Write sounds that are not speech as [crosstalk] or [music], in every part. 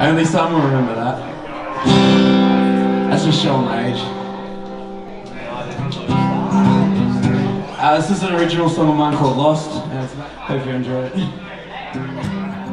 Only some will remember that. That's just showing my age. Uh, this is an original song of mine called Lost. hope you enjoy it. [laughs]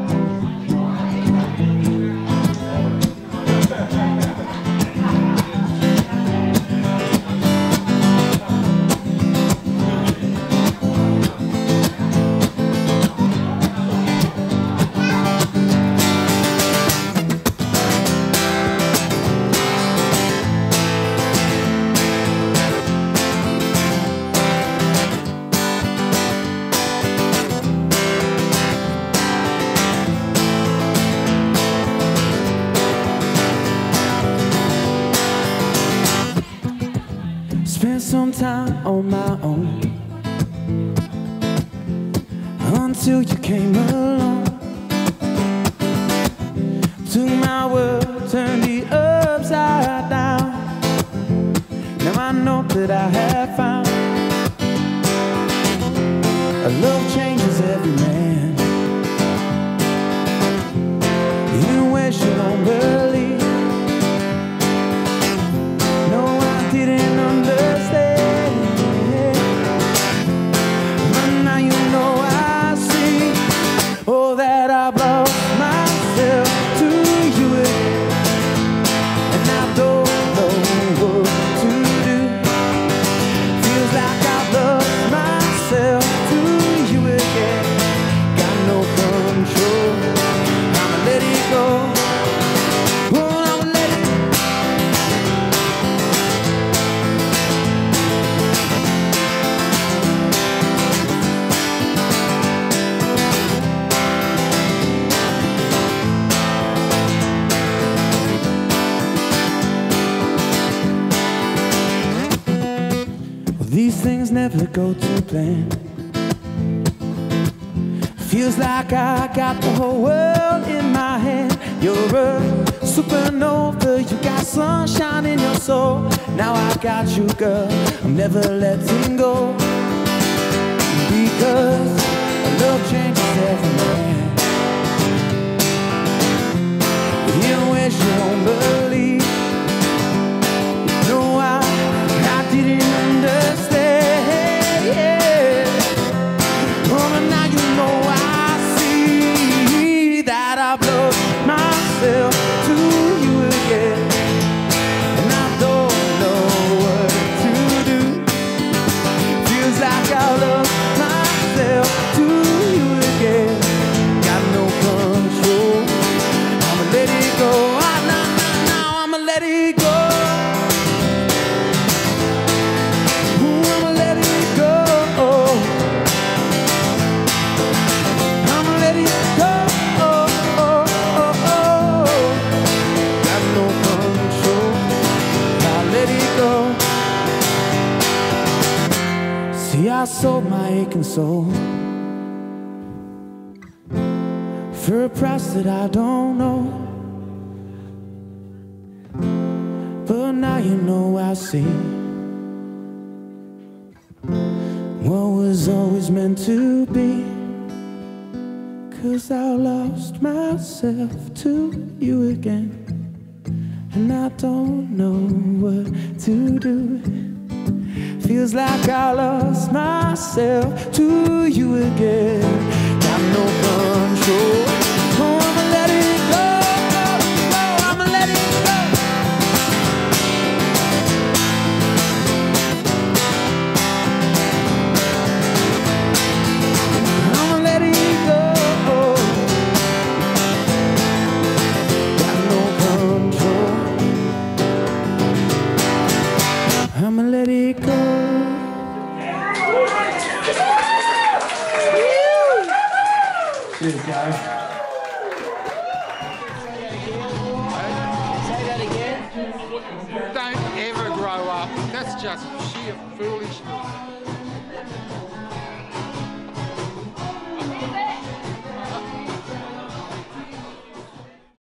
some time on my own until you came along. Took my world, turned it upside down. Now I know that I have found these things never go to plan. Feels like I got the whole world in my hand. You're a supernova, you got sunshine in your soul. Now I got you, girl. I'm never letting go. Sold my aching soul for a price that I don't know. But now you know I see what was always meant to be. Cause I lost myself to you again. And I don't know what to do. Feels like I lost myself to you again. Got no control. Cheers, guys. Don't ever grow up. That's just sheer foolishness.